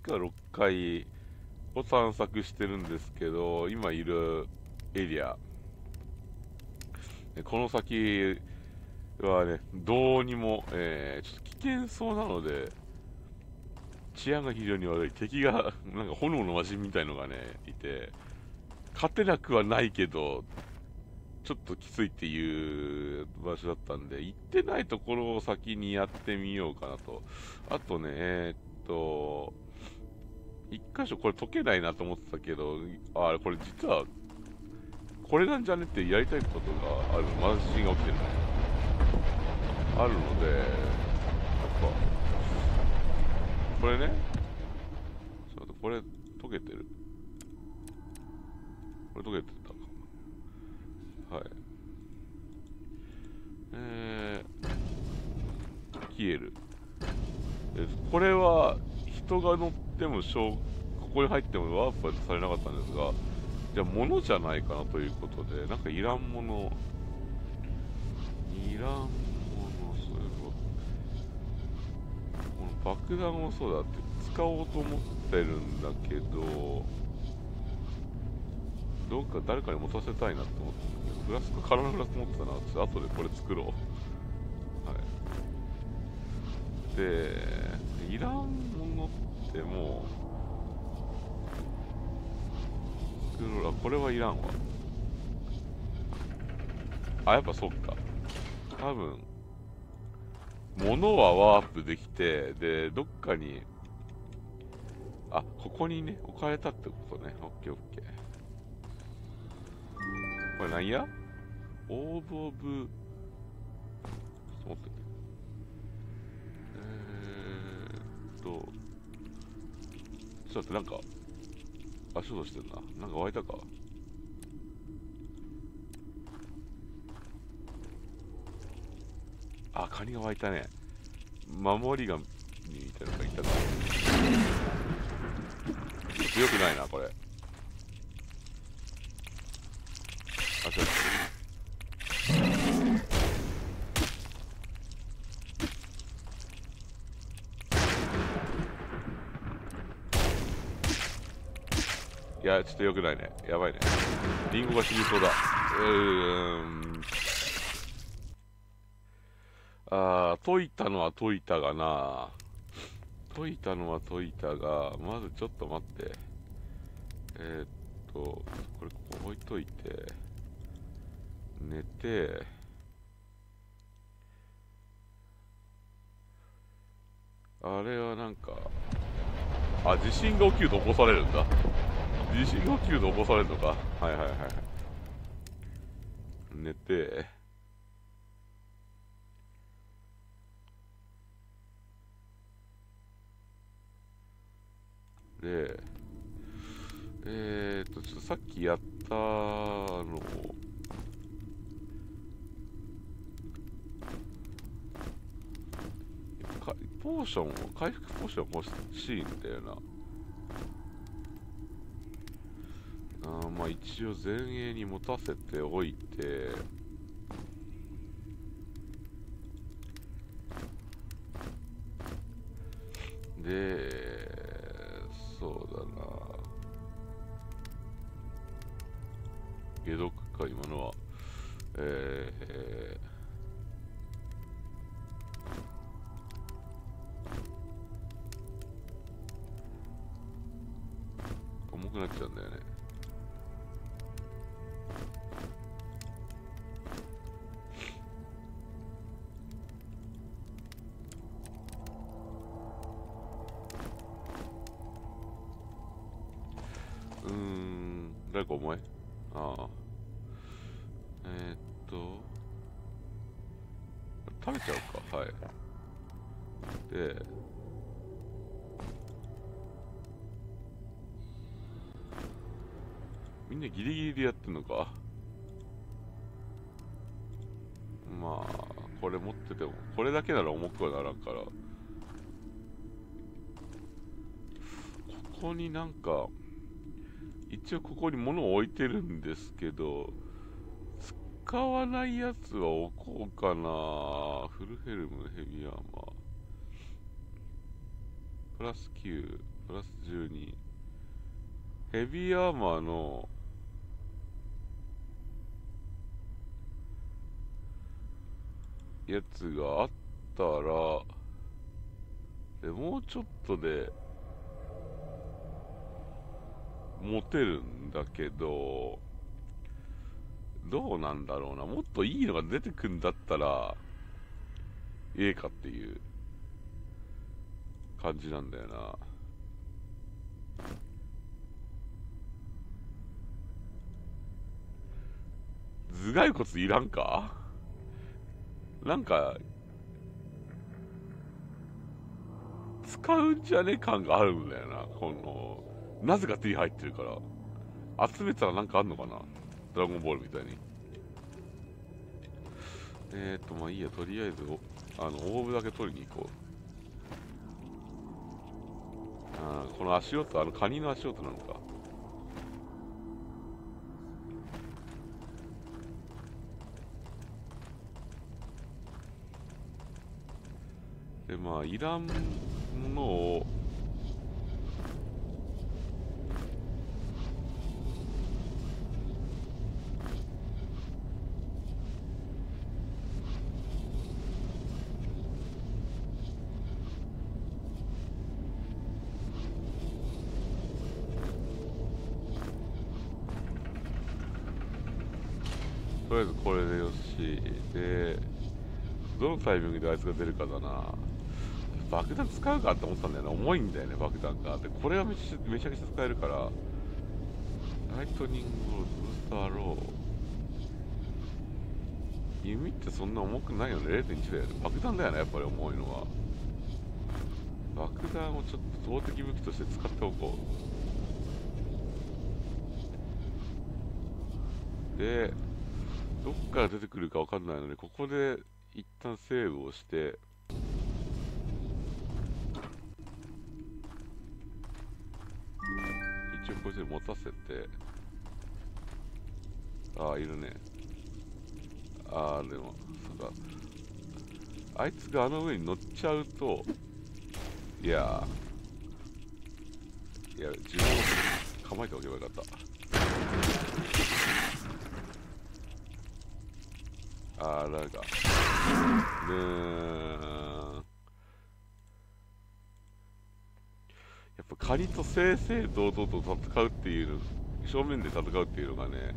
か6階を散策してるんですけど、今いるエリア、この先はね、どうにも、えー、ちょっと危険そうなので、治安が非常に悪い。敵が、なんか炎の魔人みたいのがね、いて、勝てなくはないけど、ちょっときついっていう場所だったんで、行ってないところを先にやってみようかなと。あとね、えー、っと、一箇所これ解けないなと思ってたけど、あれこれ実は、これなんじゃねってやりたいことがある。まだ地震が起きてるね。あるので、やっぱ、これね、ちょっとこれ溶けてる。これ溶けてたか。はい。えー、消える。これは人が乗ってもしょ、ここに入ってもワープはされなかったんですが、じゃあ物じゃないかなということで、なんかいらんもの、いらんもの、そういうこの爆弾もそうだって使おうと思ってるんだけど、どうか誰かに持たせたいなと思って、フラスク、空のフラスク持ってたなって、後でこれ作ろう。はい。で、いらんものってもう、クローラー、これはいらんわ。あ、やっぱそっか。多分、物はワープできて、で、どっかに、あ、ここにね、置かれたってことね。オッケーオッケー。これ何や？オーブオブ、ちょっと待って。えーっと、ちょっと待って、なんか、足音してるな。なんか湧いたかあ、カニが湧いたね。守り神みたいなのがいたな。強くないな、これ。あ、ちょっと。いや、ちょっと良くないね。やばいね。リンゴが死にそうだ。うーん。あー、解いたのは解いたがな。解いたのは解いたが、まずちょっと待って。えー、っと、これここ置いといて。寝て、あれはなんか、あ、地震が起きると起こされるんだ。地震が起きると起こされるのか。はいはいはい。寝て、で、えー、っと、ちょっとさっきやったのを、ポーションを、回復ポーション欲しいんだよな。あまあ一応前衛に持たせておいて、で、そうだな。解毒みんなギリギリでやってんのか？まあ、これ持ってても、これだけなら重くはならんから。ここになんか、一応ここに物を置いてるんですけど、使わないやつは置こうかな。フルヘルム、ヘビーアーマー。プラス9。プラス12ヘビーアーマーのやつがあったらでもうちょっとで持てるんだけどどうなんだろうな。もっといいのが出てくんだったらええかっていう感じなんだよな。頭蓋骨いらんか？なんか使うんじゃねえ感があるんだよなこのなぜか手に入ってるから。集めたらなんかあんのかなドラゴンボールみたいに。えーとまあいいやとりあえずあのオーブだけ取りに行こう。あこの足音あのカニの足音なのか。でまあいらんものをとりあえずこれでよし。でどのタイミングであいつが出るかだな。爆弾使うかって思ったんだよね。重いんだよね爆弾が。でこれはめちゃめちゃくちゃ使えるから。ライトニングブースターロー弓ってそんな重くないよね。0.1だよね爆弾だよねやっぱり重いのは。爆弾をちょっと投擲武器として使っておこう。でどっから出てくるかわかんないのでここで一旦セーブをして一応こいつで持たせて。ああいるね。ああでもそうか。あいつがあの上に乗っちゃうといやいや自分を構えておけばよかった。あらがねーやっぱカニと正々堂々と戦うっていう正面で戦うっていうのがね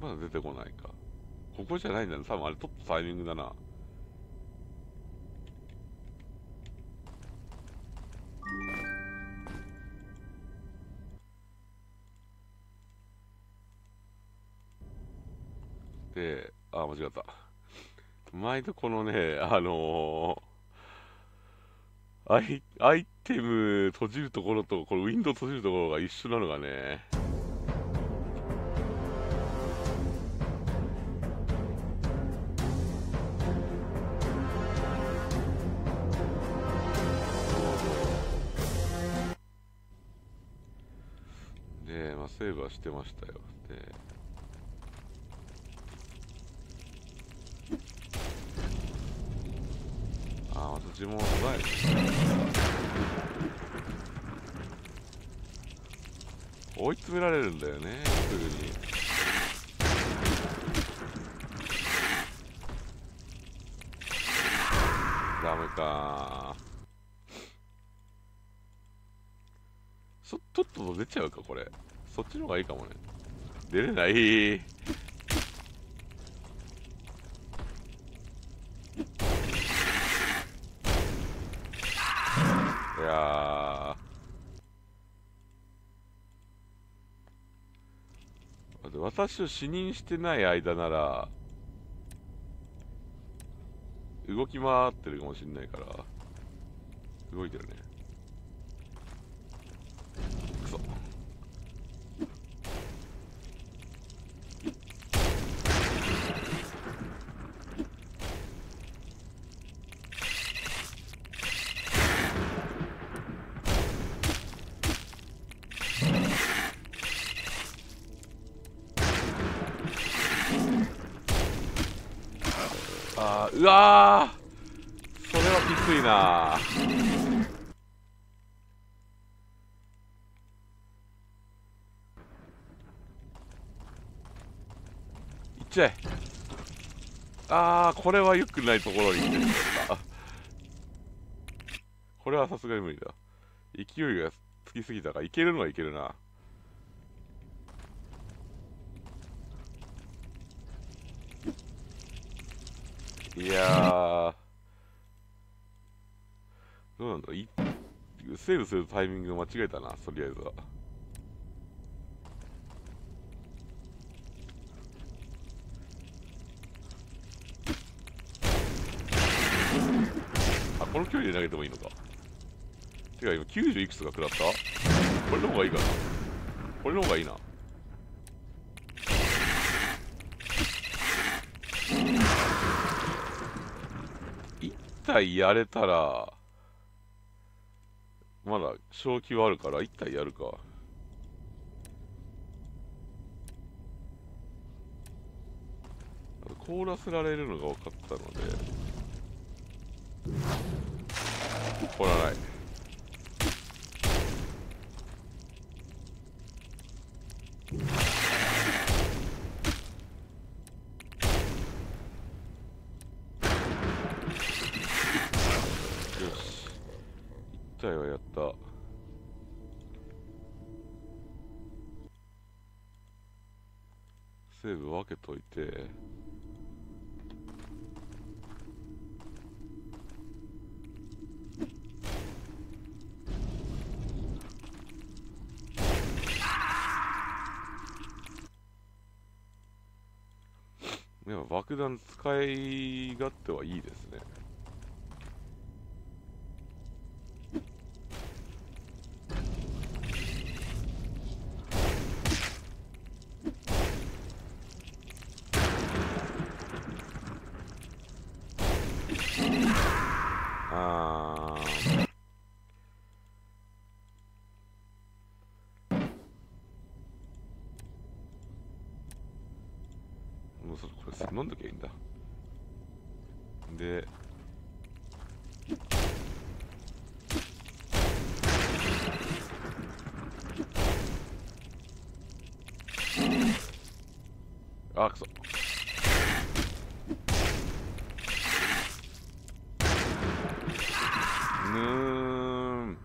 まだ出てこないか。ここじゃないんだね。多分あれ取ったタイミングだな。で、あ、間違った。毎度このね、あのー、アイアイテム閉じるところと、このウィンドウ閉じるところが一緒なのがね、で、まあ、セーブはしてましたよ。で、追い詰められるんだよね、すぐに。ダメかそ、とっとと出ちゃうか、これ。そっちの方がいいかもね。出れな。いや私を死認してない間なら動き回ってるかもしんないから動いてるね。うわそれはきついな。いっちゃえ。あーこれは良くないところにこれはさすがに無理だ。勢いがつきすぎたかいけるのはいけるな。いやどうなんだいセーブするタイミング間違えたなとりあえずは。あこの距離で投げてもいいのか。てか今90いくつが食らった？これの方がいいかな。これの方がいいな一体やれたらまだ正気はあるから一体やるか。凍らせられるのが分かったので凍らないよし一体はやった。セーブ分けといて。でも爆弾使い勝手はいいですねあーもうそこれ飲んどきゃいいんだであくそ。ぬーん。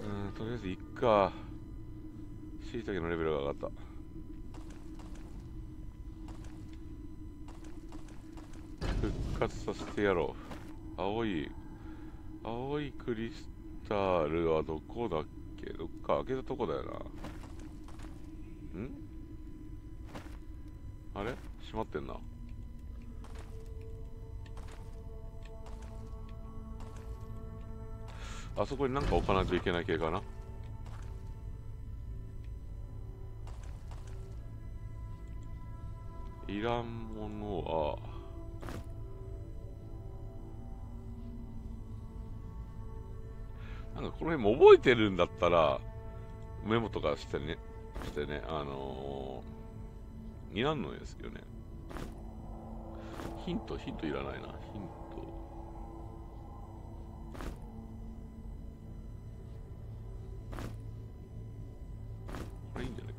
うんとりあえずいっか。しいたけのレベルが上がった。復活させてやろう。青い。クリスタルはどこだっけ？どっか開けたとこだよな。ん？あれ？閉まってんな。あそこになんか置かないといけない系かな。てるんだったらメモとかしてねしてねあのー、いらんのですけどね。ヒントヒントいらないな。ヒント。これいいんじゃない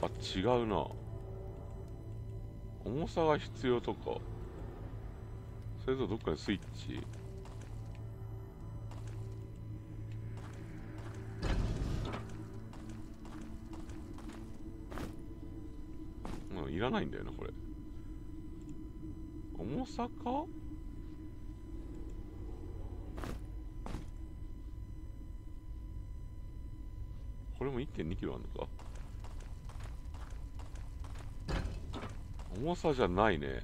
か。あ違うな。重さが必要とか。それとどっかにスイッチ。もういらないんだよなこれ。重さか？これも1 2キロあるのか？重さじゃないね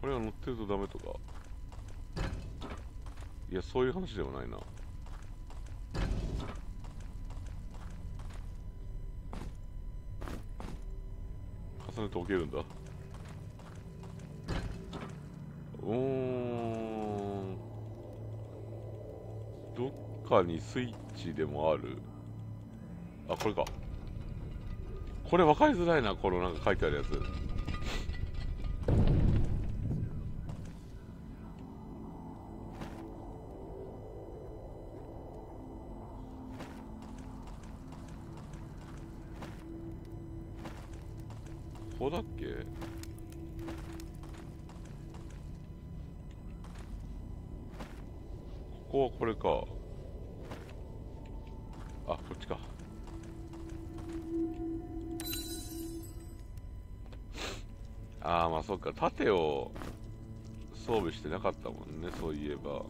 これが乗ってるとダメとかいやそういう話ではないな。重ねておけるんだ。うん。どっかにスイッチでもある。あこれか。これ分かりづらいなこのなんか書いてあるやつ。ここだっけ？ここはこれか。あこっちか。ああまあそっか。盾を装備してなかったもんねそういえば。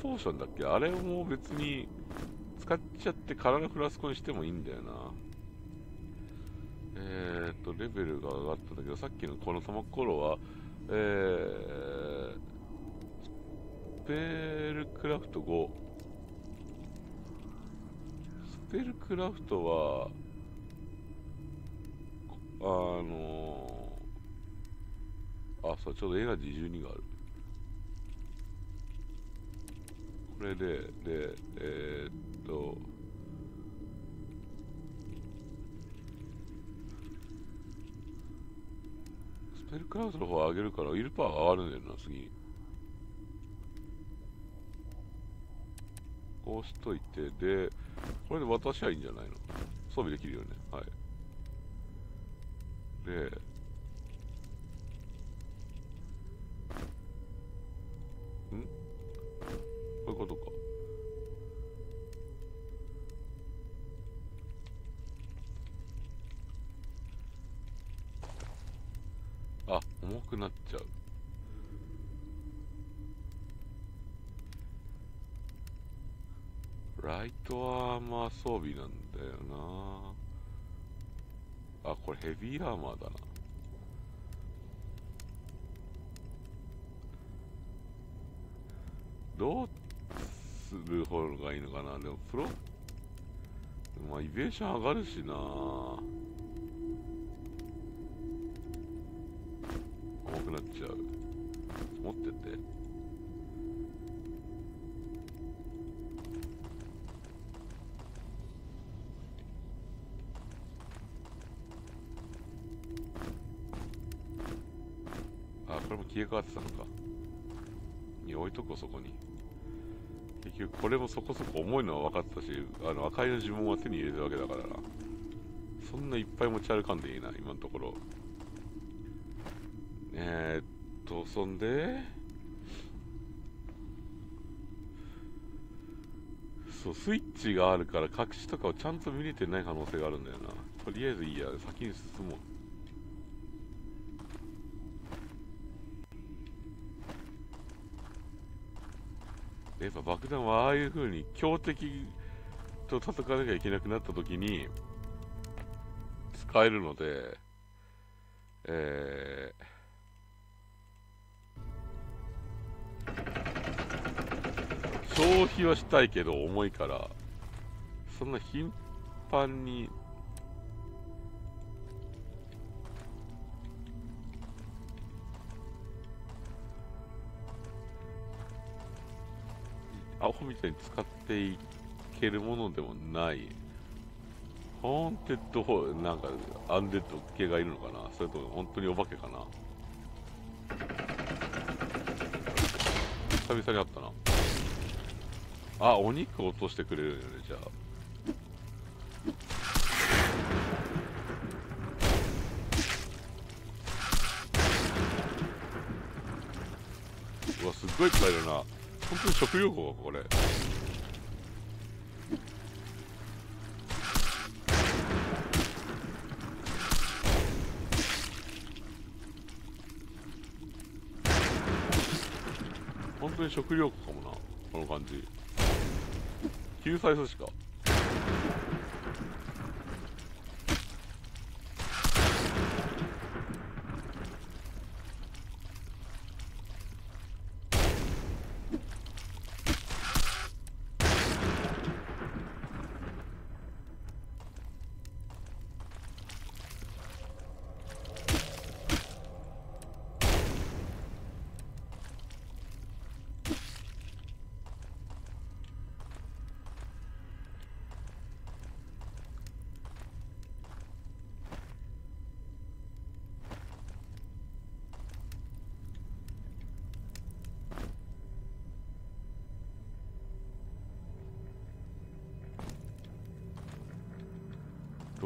ポーションだっけ？あれも別に使っちゃって空のフラスコにしてもいいんだよな。えー、っとレベルが上がったんだけどさっきのこの玉頃はえー、スペルクラフト5スペルクラフトはあのー、あそうちょうどエナジー12がある。これで、で、えー、っと、スペルクラウドの方上げるから、ウィルパーが上がるんだよな、次。こうしといて、で、これで渡しゃいいんじゃないの？装備できるよね。はい。で、んこういうことか。あ、重くなっちゃう。ライトアーマー装備なんだよな。あ、これヘビーアーマーだな。どうする方がいいのかなでもプロまあイベーション上がるしなこれも消え変わってたのか。に置いとこうそこに。結局これもそこそこ重いのは分かったしあの赤いの呪文は手に入れてるわけだからな。そんないっぱい持ち歩かんでいいな今のところ。えー、っとそんでそうスイッチがあるから隠しとかをちゃんと見れてない可能性があるんだよな。とりあえずいいや先に進もう。やっぱ爆弾はああいう風に強敵と戦わなきゃいけなくなった時に使えるので、えー、消費はしたいけど重いからそんな頻繁にホみたいに使っていけるものでもない。ホーンテッドホーなんか、アンデッド系がいるのかな？それとも本当にお化けかな？久々にあったな。あ、お肉落としてくれるよね、じゃあ。うわ、すっごいいっぱいいるな。本当に食用庫これ。本当に食料庫かもなこの感じ。救済措置か。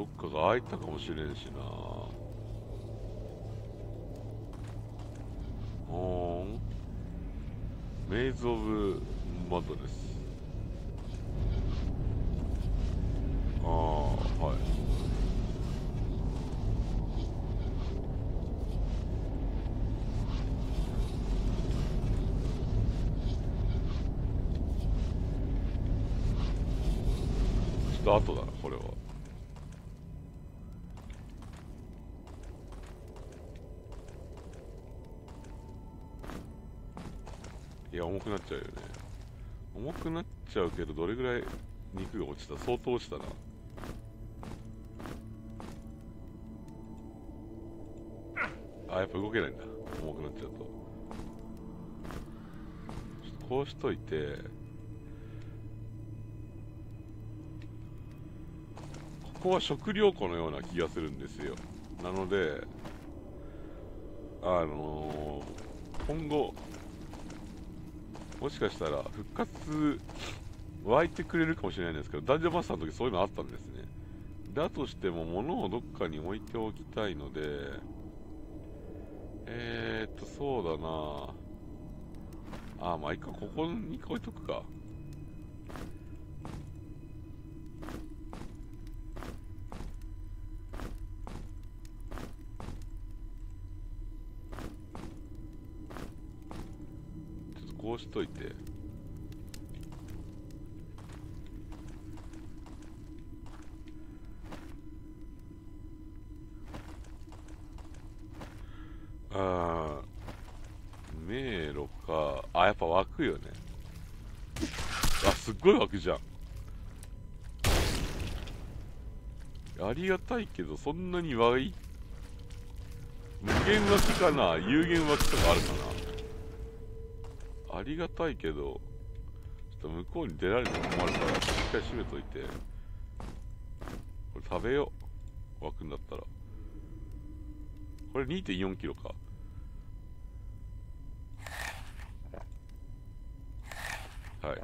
どっかが開いたかもしれんしな。ほん。メイズ・オブ・マドレス。ああはい。ちょっと後だ。くなっちゃうよね。重くなっちゃうけどどれぐらい肉が落ちた？相当落ちたな。あやっぱ動けないんだ。重くなっちゃうとこうしといて。ここは食料庫のような気がするんですよ。なのであのー今後もしかしたら復活湧いてくれるかもしれないんですけど、ダンジョンマスターの時そういうのあったんですね。だとしても物をどっかに置いておきたいので、えーっと、そうだなあ、まあいいか、ここに置いとくか。といて。あ迷路か。あ、やっぱ湧くよね。あ、すっごい湧くじゃん。ありがたいけど、そんなに湧い、無限湧きかな？有限湧きとかあるかな？ありがたいけど、ちょっと向こうに出られても困るから、一回閉めといて。これ食べよう。湧くんだったら。これ2.4キロか。はい。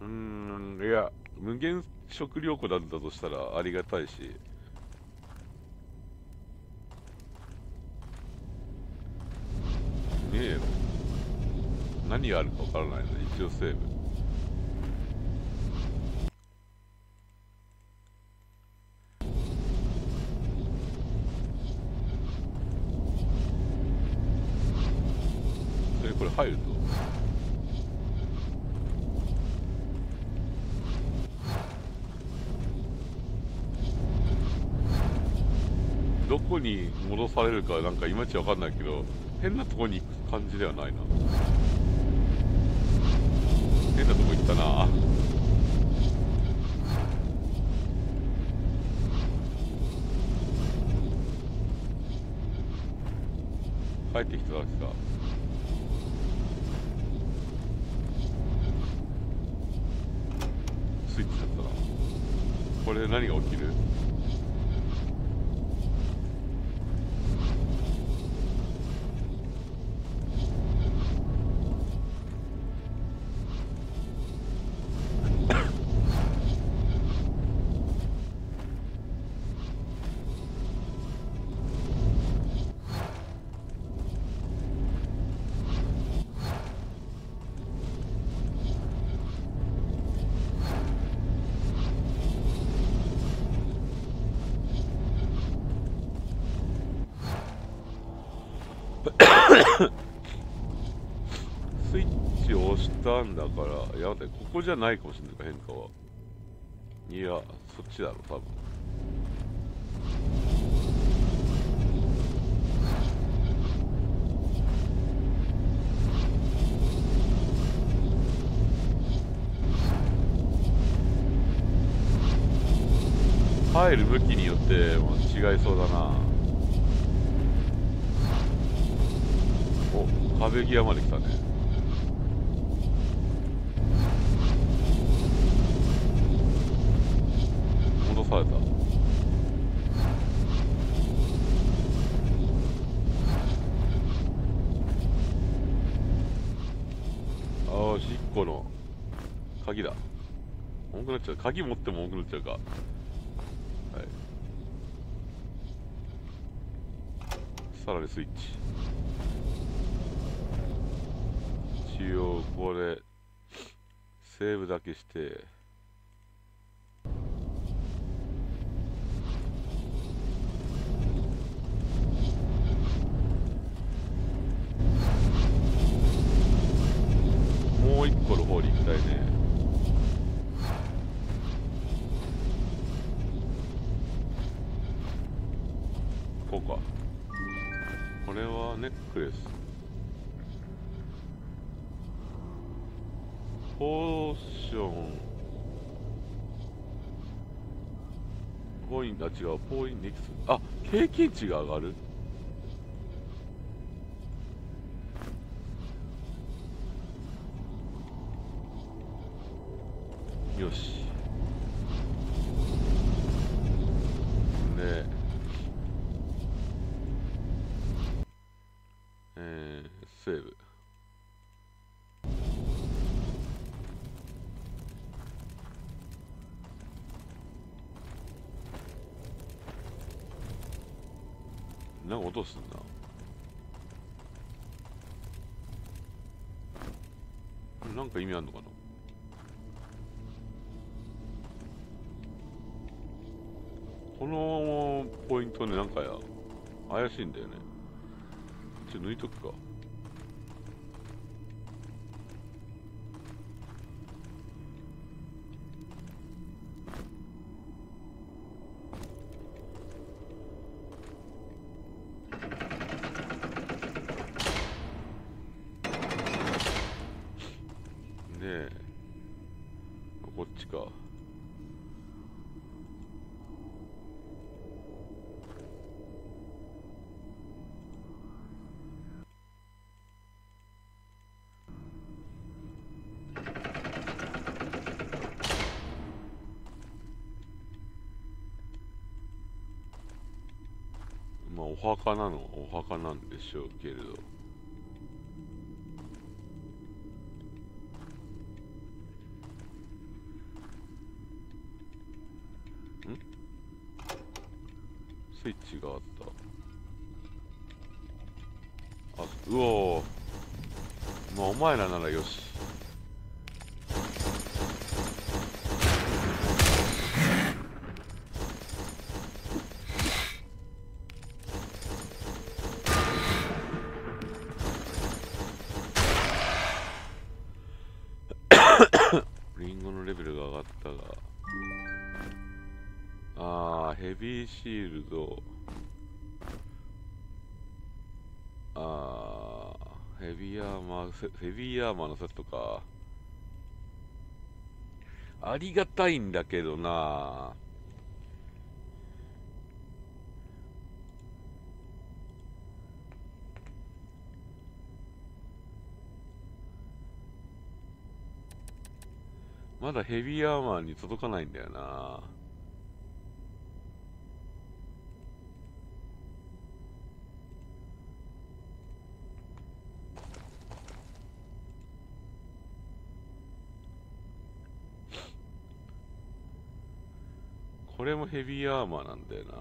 うーん、いや、無限食料庫だったとしたらありがたいし。ねえよ。何があるかわからないので、一応セーブ。それこれ入ると？どこに戻されるかなんかいまいちわかんないけど変なとこに行く感じではないな。変なとこ行ったな。帰ってきただけか。スイッチだったな。これで何が起きる？こじゃないかもしれないか変化は。いやそっちだろ多分。入る向きによっても違いそうだな。お壁際まで来たね。されたああし1個の鍵だ。重くなっちゃう。鍵持っても重くなっちゃうか。はい。さらにスイッチ。一応これセーブだけして。もう一個の方に行きたいね。こうか。これはネックレス。ポーション。ポイントあ違う。ポイントネクスあ経験値が上がる？よしいんだよね。ちょっと抜いとくか。お墓なのお墓なんでしょうけれど。ん？スイッチがあった。あうおー。まあお前らならよし。アーマーセヘビーアーマーのセットか。ありがたいんだけどな。まだヘビーアーマーに届かないんだよなこれもヘビーアーマーなんだよな。ち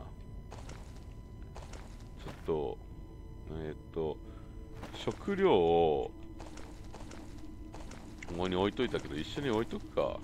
ょっとえーっと食料をここに置いといたけど一緒に置いとくか。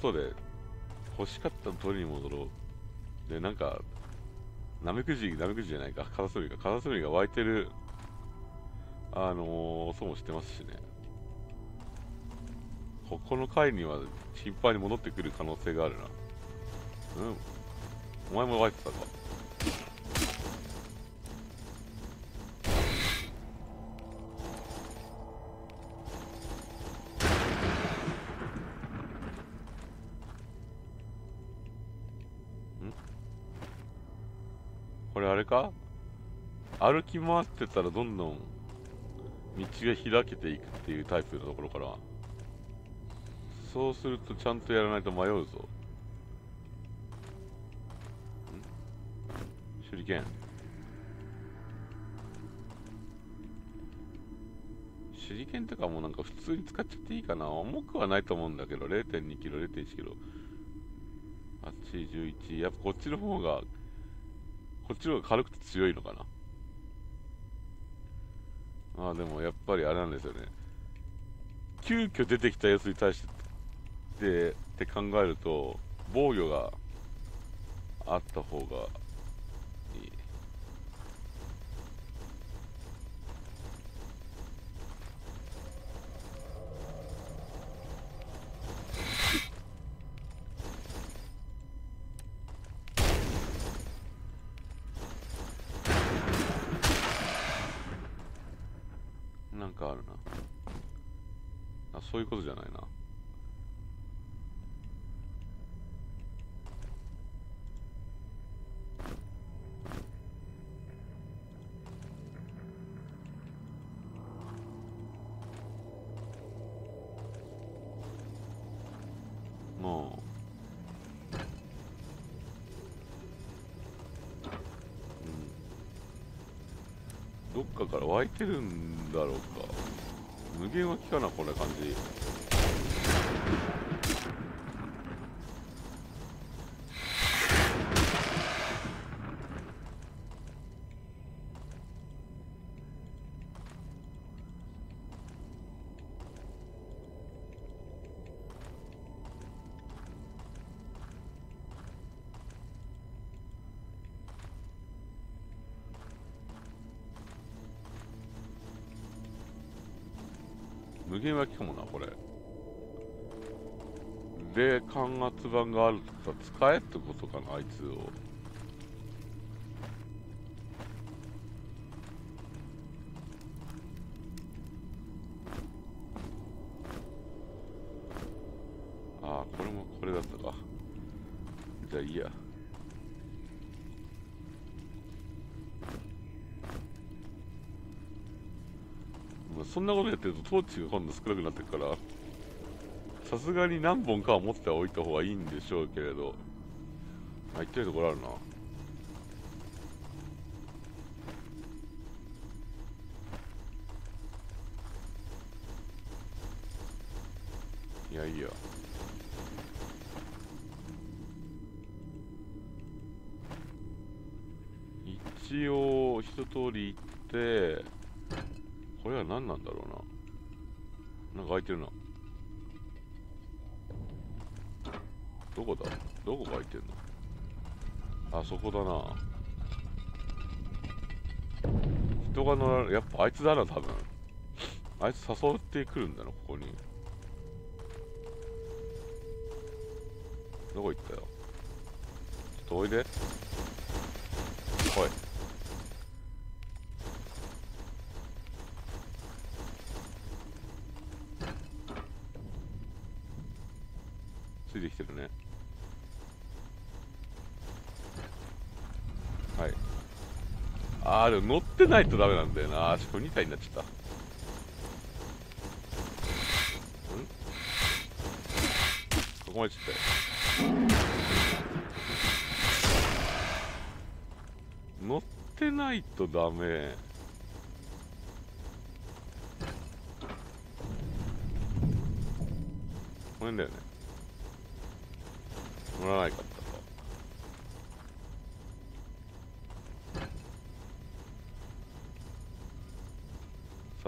後で欲しかったの取りに戻ろう。でなんかナメクジナメクジじゃないか。カタツムリがカタツムリが湧いてるあのー、そうもしてますしね。ここの階には頻繁に戻ってくる可能性があるな。うん。お前も湧いてた歩き回ってたらどんどん道が開けていくっていうタイプのところからそうするとちゃんとやらないと迷うぞ。手裏剣。手裏剣とかもなんか普通に使っちゃっていいかな。重くはないと思うんだけど0 2キロ0 1キロ。8、11やっぱこっちの方がこっちの方が軽くて強いのかな。ああでもやっぱりあれなんですよね。急遽出てきたやつに対してって考えると防御があった方がいてるんだろうか。無限は効かなこんな感じ。で感圧板があるとか使えってことかなあいつを。ああこれもこれだったか。じゃあいいや。そんなことやってるとトーチが今度少なくなってくから。さすがに何本かは持っておいた方がいいんでしょうけれど。あ行ってるところあるな。いやいいや。一応一通り行ってこれは何なんだろうな。が乗られやっぱあいつだな多分。あいつ誘ってくるんだなここに。どこ行ったよ？ちょっとおいで。おい。ついてきてるね。はい。あーでも乗ってないとダメなんだよな。足こ2体になっちゃった。ん？ここまでちゃったよ。乗ってないとダメ。これだよね。乗らないかった。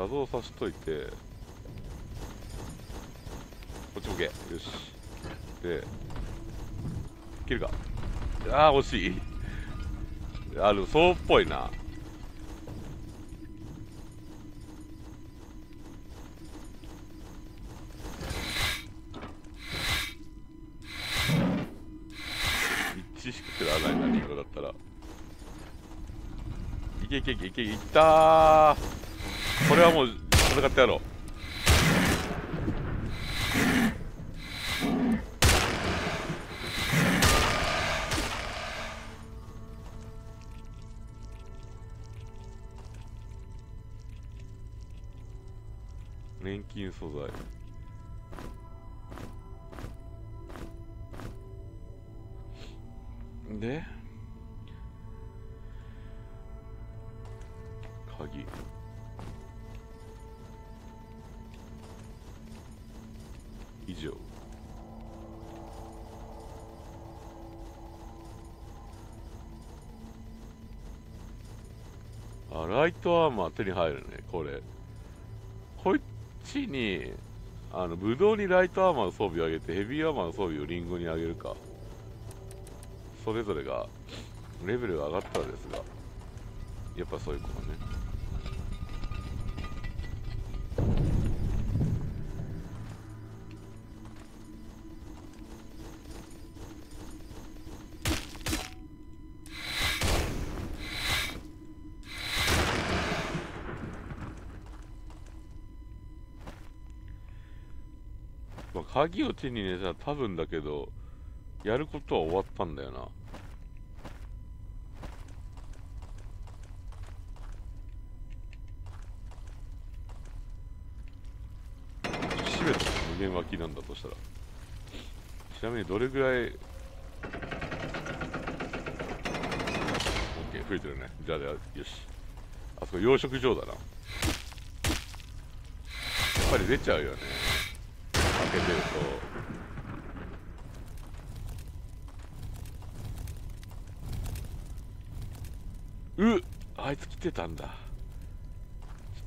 か作動さしといてこっち向けよしで、いけるか。ああ、惜しい。あの、そうっぽいな。一致しか食らわないな、リンゴだったら。いけいけいけいけ、いったーこれはもう戦ってやろう。上。あライトアーマー手に入るねこれ。こっちにあのブドウにライトアーマーの装備を上げてヘビーアーマーの装備をリンゴに上げるか。それぞれがレベルが上がったらですがやっぱそういうことね。鍵を手に入れたら多分だけどやることは終わったんだよな。締めた無限脇なんだとしたら。ちなみにどれぐらい OK 増えてるね。じゃあよし。あそこ養殖場だな。やっぱり出ちゃうよね。けてると。うっあいつ来てたんだ。ちょ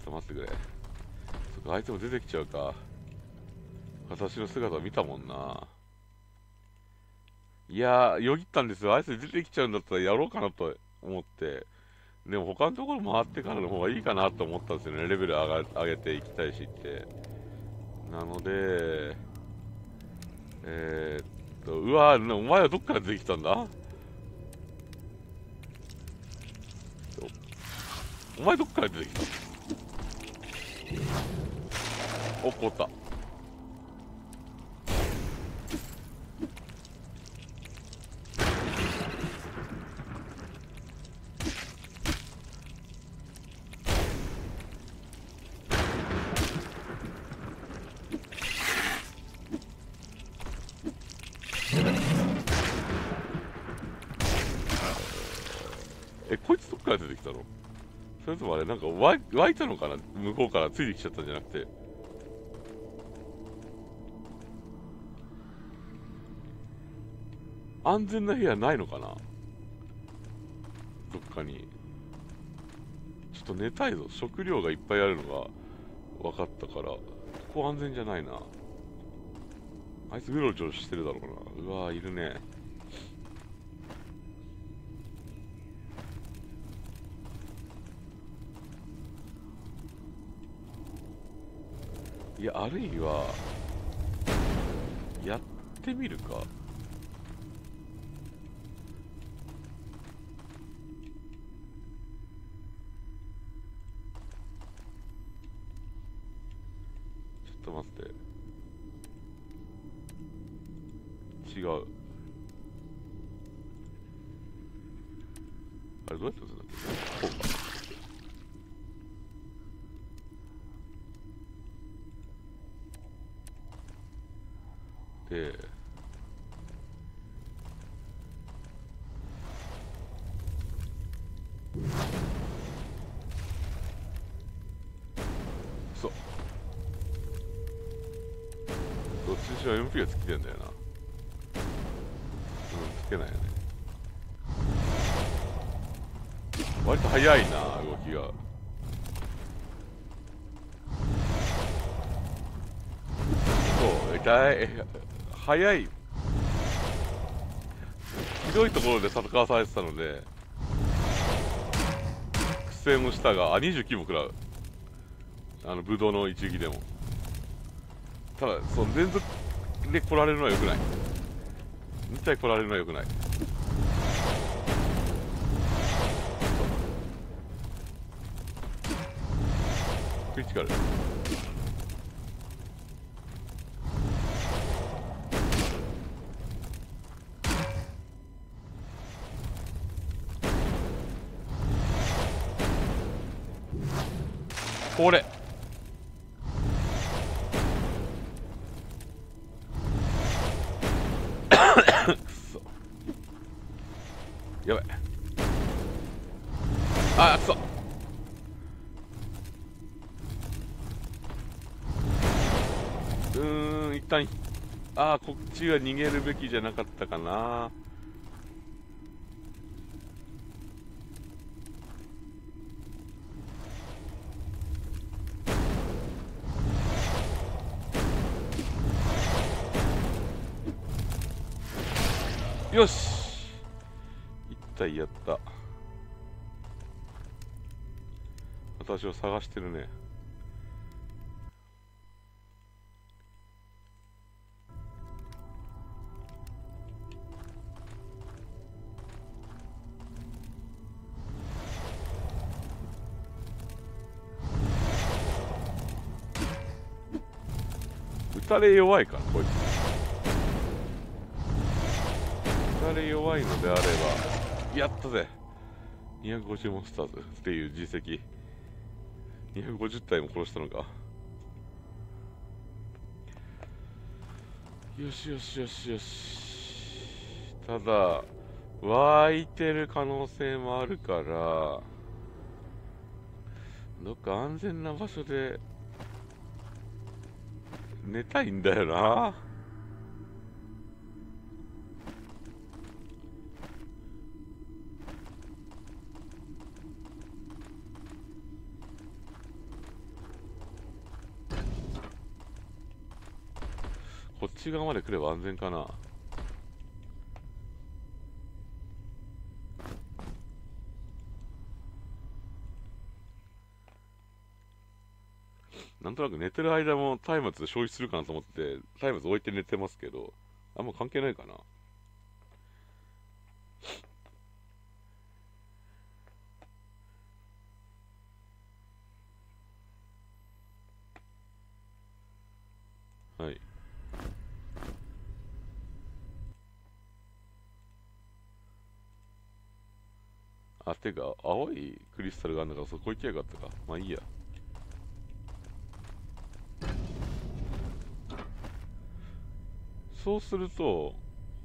っと待ってくれ。そっかあいつも出てきちゃうか。私の姿見たもんな。いやよぎったんですよ。あいつ出てきちゃうんだったらやろうかなと思って。でも他のところ回ってからの方がいいかなと思ったんですよね。レベル上が上げていきたいしって。なので、えー、っと、うわ、お前はどっから出てきたんだ？お前どっから出てきた？お、凍った。え、こいつどっから出てきたのそれともあれ、なんか湧いたのかな？向こうからついてきちゃったんじゃなくて。安全な部屋ないのかな？どっかに。ちょっと寝たいぞ。食料がいっぱいあるのが分かったから。ここ安全じゃないな。あいつうろちょろしてるだろうな。うわーいるね。いや、あるいは、やってみるか。ちょっと待って。違う。あれ、どうやって押すちにしろ MP が尽きてんだよな。うん、つけないよね。割と早いな、動きが。そう、痛い。早いひどいところで戦わされてたので苦戦をしたがあ29も食らうあのブドウの一撃でもただその連続で来られるのはよくない。2体来られるのはよくない。クリティカル。ああこっちが逃げるべきじゃなかったかな。よし。一体やった。私を探してるね。たれ弱いからこいつ。たれ弱いのであればやったぜ。250モンスターズっていう実績250体も殺したのか。よしよしよしよし。ただ湧いてる可能性もあるからどっか安全な場所で寝たいんだよな。こっち側まで来れば安全かななんとなく寝てる間も松明消費するかなと思って松明置いて寝てますけどあんま関係ないかな。はい。あてか青いクリスタルがあるんだからそこ行きゃよかったか。まあいいや。そうすると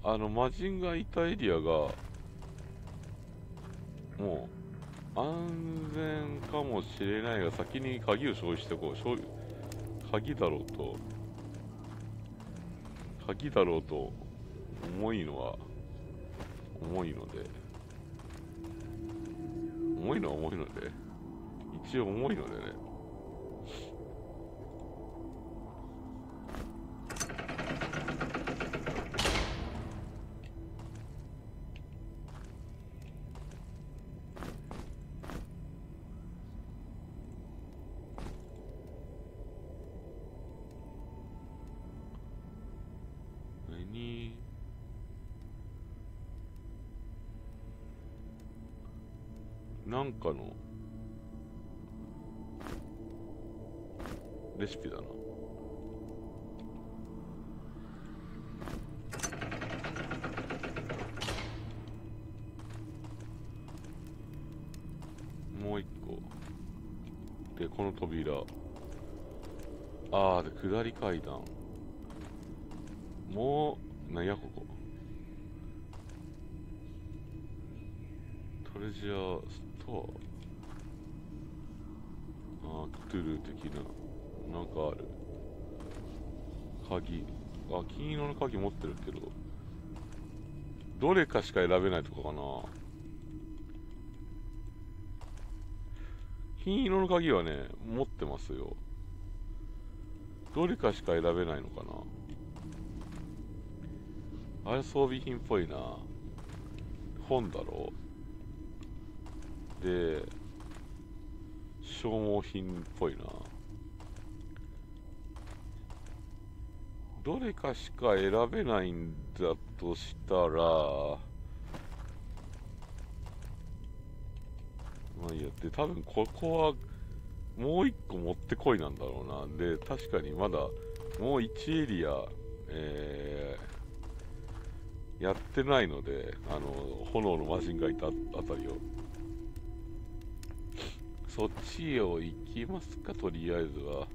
あの魔人がいたエリアがもう安全かもしれないが先に鍵を消費してこう鍵だろうと鍵だろうと重いのは重いので重いのは重いので一応重いのでね。なんかのレシピだな。もう一個。でこの扉。ああで下り階段。もうなんやここ。トレジャーストアあークトゥルー的ななんかある。鍵。あ金色の鍵持ってるけどどれかしか選べないとかかな。金色の鍵はね持ってますよ。どれかしか選べないのかな。あれ装備品っぽいな。本だろで消耗品っぽいな。どれかしか選べないんだとしたらまあいいやで多分ここはもう一個持ってこいなんだろうな。で確かにまだもう1エリアえー、やってないのであの炎のマシンがいたあたりを。そっちを行きますかとりあえずは。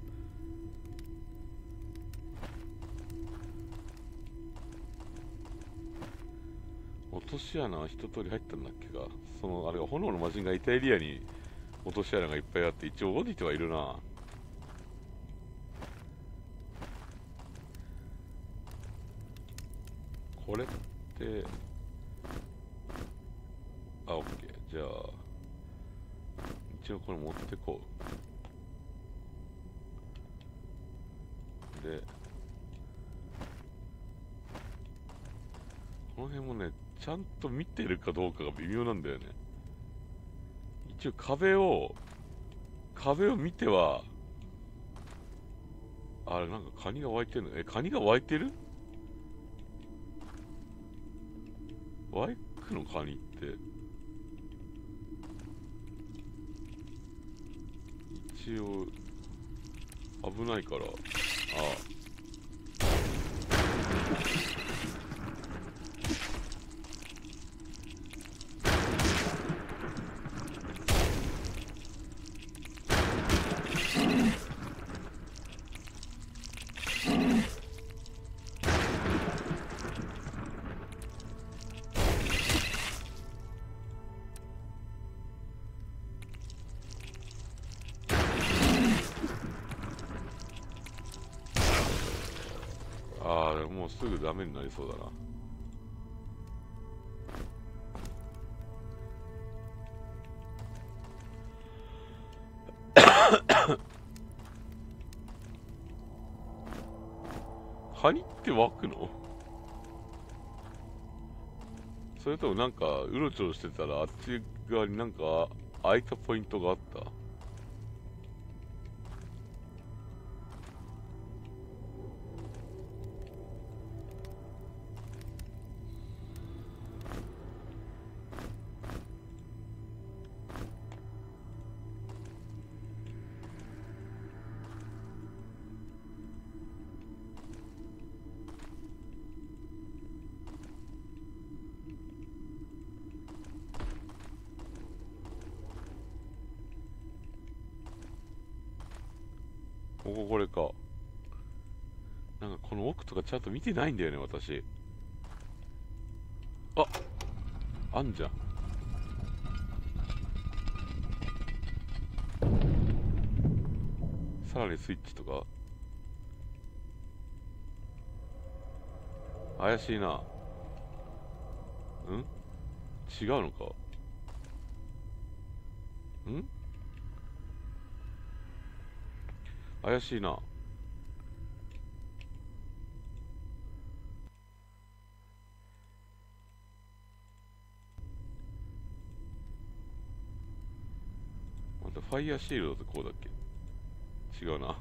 落とし穴は一通り入ったんだっけか。そのあれが炎の魔人がいたエリアに落とし穴がいっぱいあって一応降りてはいるな。これって応これ持ってこう。でこの辺もねちゃんと見てるかどうかが微妙なんだよね。一応壁を壁を見てはあれなんかカニが湧いてるの？えカニが湧いてる？ワイクの？カニって。一応危ないから。あ。あすぐダメになりそうだな。カニって湧くの？それともなんかうろちょろしてたらあっち側になんか空いたポイントがあった？ちゃんと見てないんだよね、私。ああんじゃん。さらにスイッチとか怪しいなう。ん？違うのか？ん？怪しいなファイヤーシールドってこうだっけ？違うな。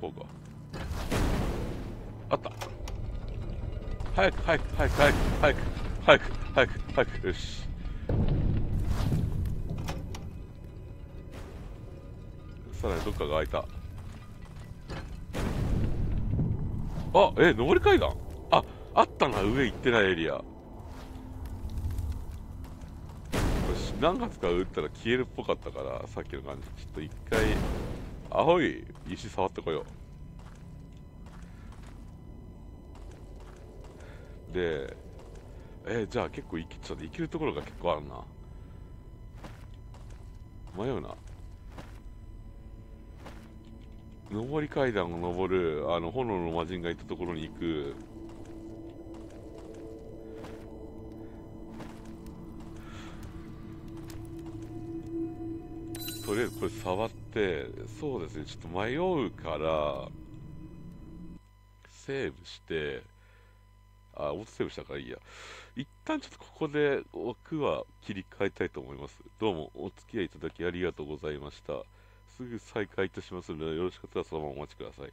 こうか。あった。早く早く早く早く早く早く早く早くよし。さらにどっかが開いた。あえ上り階段？ああったな上行ってないエリア。何発か撃ったら消えるっぽかったからさっきの感じ。ちょっと一回青い石触ってこよう。でえー、じゃあ結構行きちょっと行けるところが結構あるな。迷うな。上り階段を登るあの炎の魔人がいたところに行く。とりあえずこれ触ってそうですねちょっと迷うからセーブしてあ、オートセーブしたからいいや。一旦ちょっとここで枠は切り替えたいと思います。どうもお付き合いいただきありがとうございました。すぐ再開いたしますので、よろしかったらそのままお待ちください。